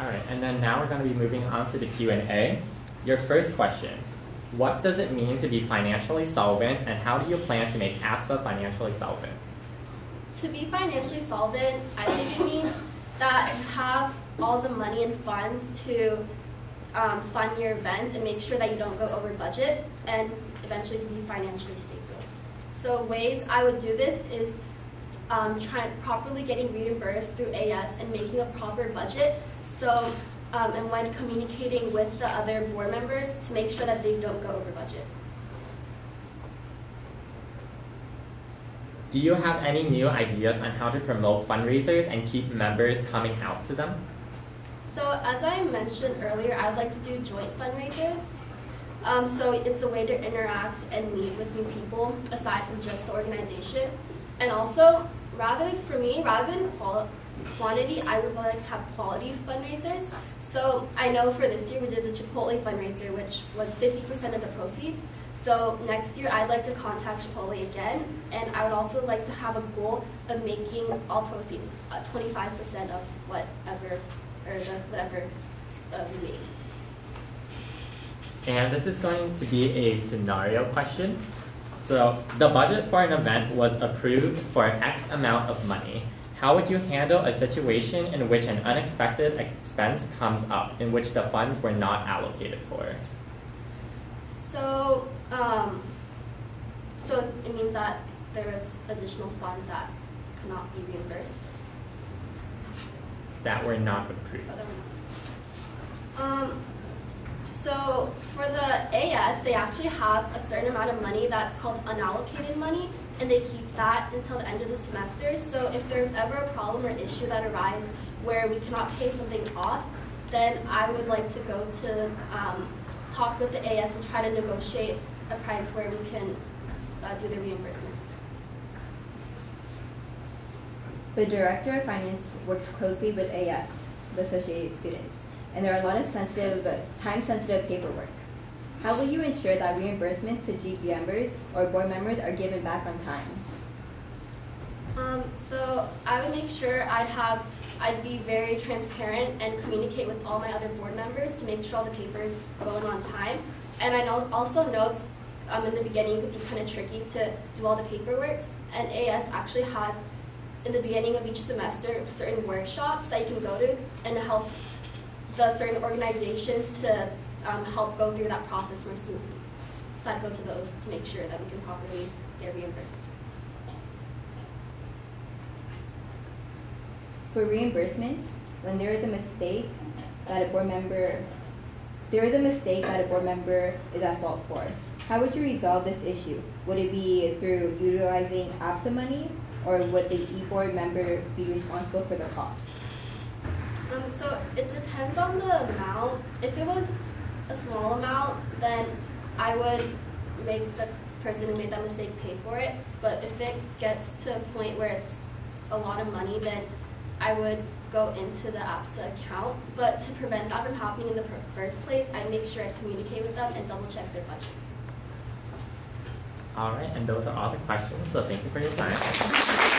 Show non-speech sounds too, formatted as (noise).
All right, and then now we're going to be moving on to the Q&A. Your first question, what does it mean to be financially solvent and how do you plan to make APSA financially solvent? To be financially solvent, I think it means that you have all the money and funds to um, fund your events and make sure that you don't go over budget and eventually to be financially stable. So ways I would do this is um, trying properly getting reimbursed through AS and making a proper budget. So um, and when communicating with the other board members to make sure that they don't go over budget. Do you have any new ideas on how to promote fundraisers and keep members coming out to them? So as I mentioned earlier, I'd like to do joint fundraisers. Um, so it's a way to interact and meet with new people aside from just the organization. And also, rather for me, rather than quantity, I would like to have quality fundraisers. So I know for this year we did the Chipotle fundraiser, which was 50% of the proceeds. So next year I'd like to contact Chipotle again, and I would also like to have a goal of making all proceeds 25% uh, of whatever or the, whatever uh, we made. And this is going to be a scenario question. So the budget for an event was approved for X amount of money. How would you handle a situation in which an unexpected expense comes up in which the funds were not allocated for? So, um, so it means that there was additional funds that cannot be reimbursed? that were not approved? Um, so for the AS, they actually have a certain amount of money that's called unallocated money, and they keep that until the end of the semester. So if there's ever a problem or issue that arises where we cannot pay something off, then I would like to go to um, talk with the AS and try to negotiate a price where we can uh, do the reimbursements. The Director of Finance works closely with AS, the Associated Students, and there are a lot of sensitive, time-sensitive paperwork. How will you ensure that reimbursements to GBM members or board members are given back on time? Um, so I would make sure I'd have, I'd be very transparent and communicate with all my other board members to make sure all the papers go in on time. And I know also notes um, in the beginning could be kind of tricky to do all the paperwork. And AS actually has in the beginning of each semester certain workshops that you can go to and it helps the certain organizations to um, help go through that process more smoothly. So I'd go to those to make sure that we can properly get reimbursed. For reimbursements, when there is a mistake that a board member, there is a mistake that a board member is at fault for, how would you resolve this issue? Would it be through utilizing APSA money or would the e-board member be responsible for the cost? Um, so it depends on the amount. If it was a small amount, then I would make the person who made that mistake pay for it. But if it gets to a point where it's a lot of money, then I would go into the APSA account. But to prevent that from happening in the first place, I'd make sure I communicate with them and double check their budgets. All right, and those are all the questions, so thank you for your time. (laughs)